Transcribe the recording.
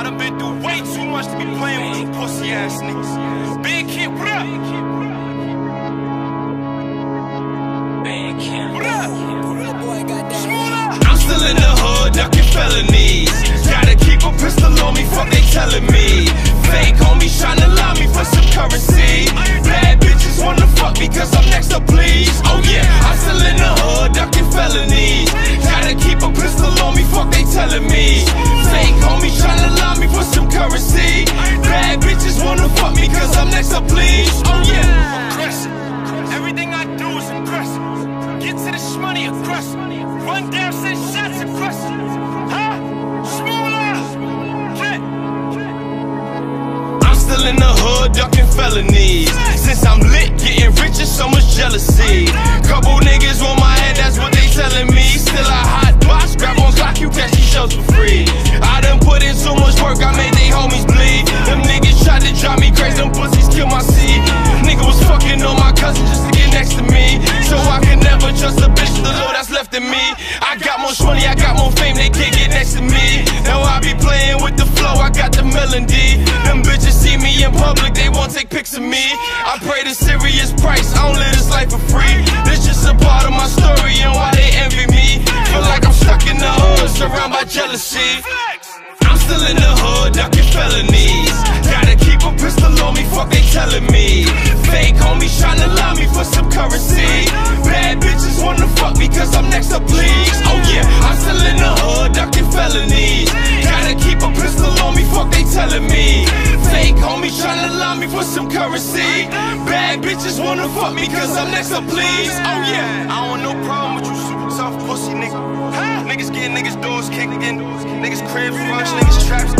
I done been through way too much to be playing with you pussy ass niggas. Big kid, what up? I'm still in the hood, ducking felonies. Gotta keep a pistol on me, fuck they telling me. Fake homies tryna lie me for some currency. Bad bitches wanna fuck me cause I'm next up, please. Oh yeah. aggressive. Everything I do is aggressive. Get to this money aggressive. Run down, send shots aggressive. Huh? Smaller. Jet. I'm still in the hood, ducking felonies. I got more money, I got more fame, they can't get next to me. Now I be playing with the flow, I got the melody. Them bitches see me in public, they won't take pics of me. I pray the serious price, I don't live this life for free. This just a part of my story and why they envy me. Feel like I'm stuck in the hood, surrounded by jealousy. I'm still in the hood, ducking felonies. Gotta keep a pistol on me, fuck they telling me. Fake homies tryna lie me for some currency. Bad bitches wanna fuck me cause I'm next up, please. For some currency. Bad bitches wanna fuck me cause I'm next up, please. Oh yeah. I don't no problem with you, super tough pussy nigga. Niggas getting niggas doors kicked in, niggas crib rush, niggas traps